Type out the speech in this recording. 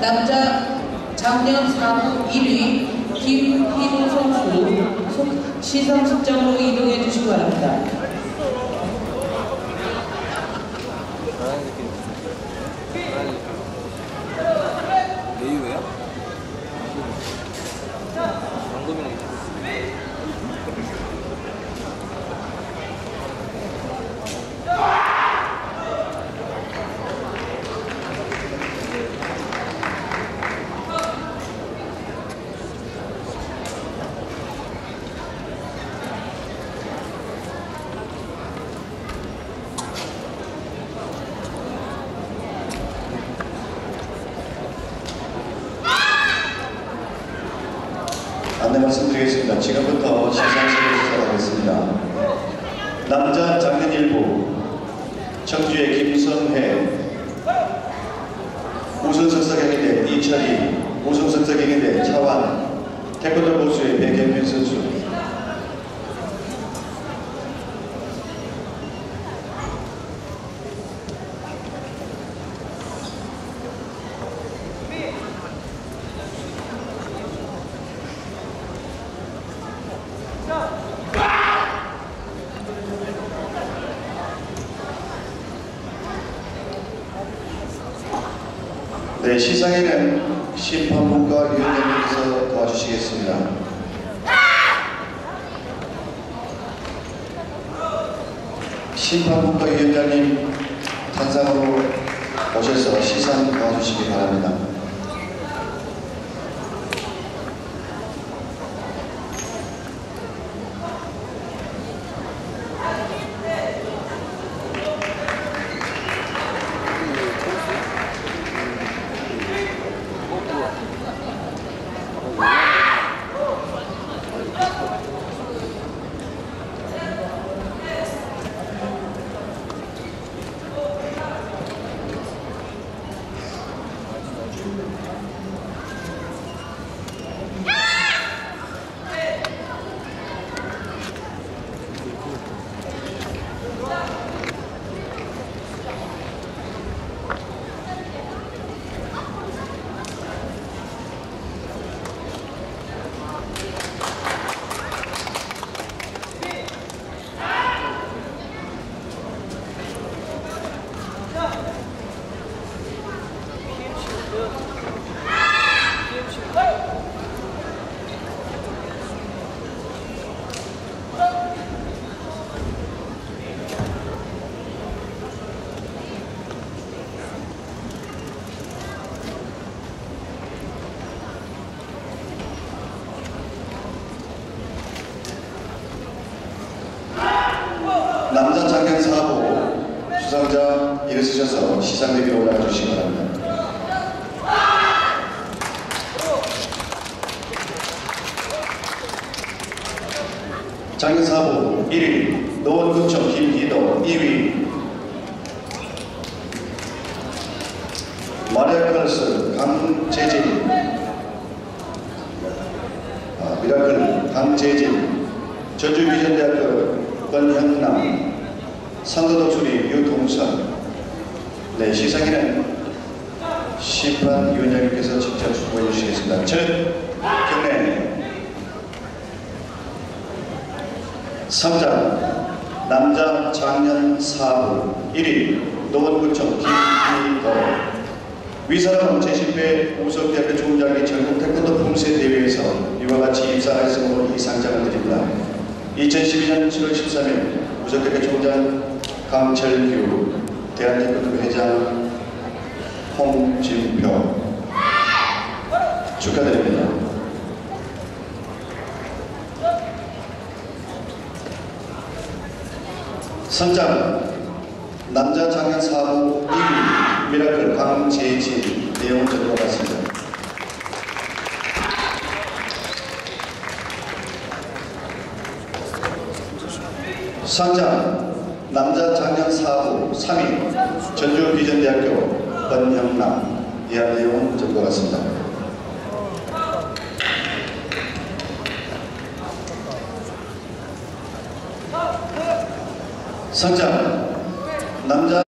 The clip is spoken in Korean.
남자 작년 4부 1위 김희도 선수 소- 시상식장으로 이동해 주시기 바랍니다. 내유예요? 방금이랑 말씀드리겠습니다. 지금부터 시상식을 시작하겠습니다. 남자 장년 일부 청주의 김선혜 우승석석경인대 이철희 우승석석경인대 차완 태권도 고수의 백현민 선수 네, 시상에는 심판부과 위원장님께서 도와주시겠습니다. 심판부과 위원장님 단상으로 오셔서 시상 도와주시기 바랍니다. 장년 4부 수상자 일어서셔서 시상대기로 올라가 주시기 바랍니다. 장년 4부 1위 노원구청 김희도 2위. 마리아클스 강재진. 아, 미라클 강재진. 전주비전대학교 권형남 상도독수리 유동선 네 시상에는 심판 위원장님께서 직접 수고해 주시겠습니다. 첫 경례 3장 남자 작년 4부 1위 노원구청 김희도 위사람 제10회 우석대학교 총장이 전국 태권도 품새 대회에서 이와 같이 입상했으므로 이 상장을 드립니다. 2012년 7월 13일 우석대학교 총장 강철규 대한태권도 회장 홍진표 축하드립니다. 상장 남자 장년 4부 1위 미라클 강재진 내용 전과 같습니다. 상장 남자 장년 4부 3위 전주 비전대학교 권형남 이하 내용은 전과 같습니다. 상장 남자